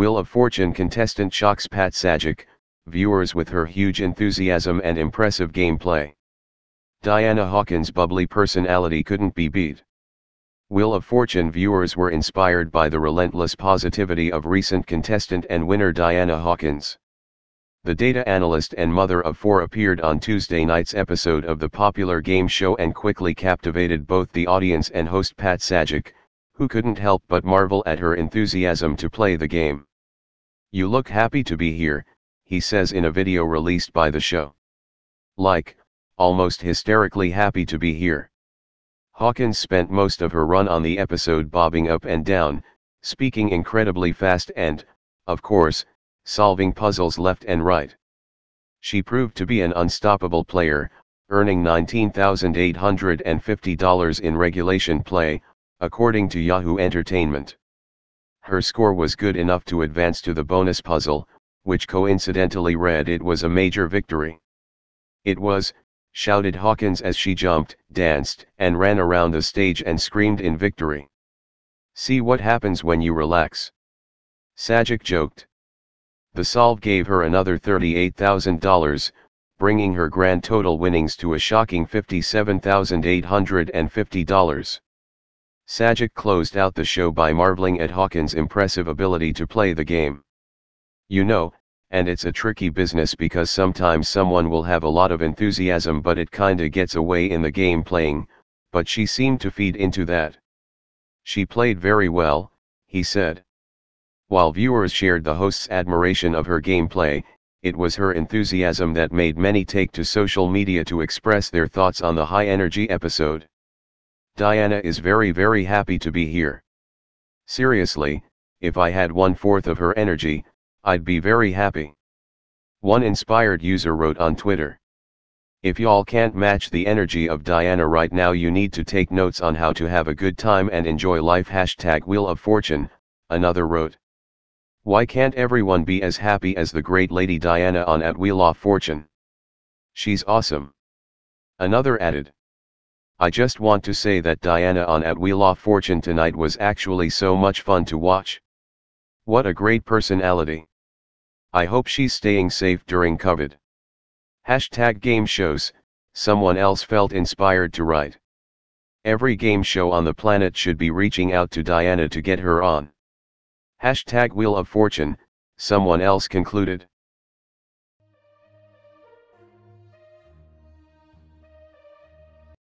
Wheel of Fortune contestant shocks Pat Sajak, viewers with her huge enthusiasm and impressive gameplay. Diana Hawkins' bubbly personality couldn't be beat. Wheel of Fortune viewers were inspired by the relentless positivity of recent contestant and winner Diana Hawkins. The data analyst and mother of four appeared on Tuesday night's episode of the popular game show and quickly captivated both the audience and host Pat Sajak, who couldn't help but marvel at her enthusiasm to play the game. You look happy to be here, he says in a video released by the show. Like, almost hysterically happy to be here. Hawkins spent most of her run on the episode bobbing up and down, speaking incredibly fast and, of course, solving puzzles left and right. She proved to be an unstoppable player, earning $19,850 in regulation play, according to Yahoo Entertainment. Her score was good enough to advance to the bonus puzzle, which coincidentally read it was a major victory. It was, shouted Hawkins as she jumped, danced, and ran around the stage and screamed in victory. See what happens when you relax. Sajak joked. The solve gave her another $38,000, bringing her grand total winnings to a shocking $57,850. Sajak closed out the show by marveling at Hawkins' impressive ability to play the game. You know, and it's a tricky business because sometimes someone will have a lot of enthusiasm but it kinda gets away in the game playing, but she seemed to feed into that. She played very well, he said. While viewers shared the host's admiration of her gameplay, it was her enthusiasm that made many take to social media to express their thoughts on the high-energy episode. Diana is very very happy to be here. Seriously, if I had one-fourth of her energy, I'd be very happy. One inspired user wrote on Twitter. If y'all can't match the energy of Diana right now you need to take notes on how to have a good time and enjoy life hashtag Wheel of Fortune, another wrote. Why can't everyone be as happy as the great Lady Diana on at Wheel of Fortune? She's awesome. Another added. I just want to say that Diana on At Wheel of Fortune tonight was actually so much fun to watch. What a great personality. I hope she's staying safe during COVID. Hashtag game shows, someone else felt inspired to write. Every game show on the planet should be reaching out to Diana to get her on. Hashtag Wheel of Fortune, someone else concluded.